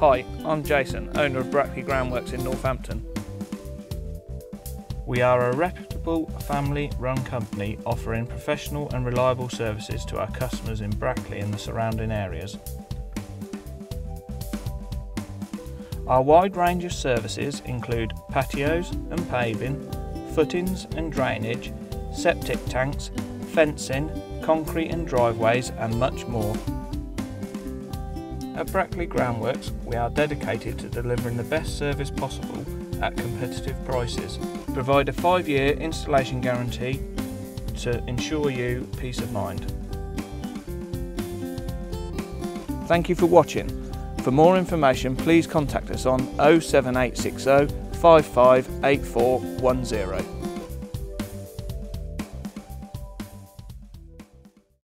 Hi, I'm Jason, owner of Brackley Groundworks in Northampton. We are a reputable family run company offering professional and reliable services to our customers in Brackley and the surrounding areas. Our wide range of services include patios and paving, footings and drainage, septic tanks, fencing, concrete and driveways and much more. At Brackley Groundworks, we are dedicated to delivering the best service possible at competitive prices. Provide a five year installation guarantee to ensure you peace of mind. Thank you for watching. For more information, please contact us on 07860 558410.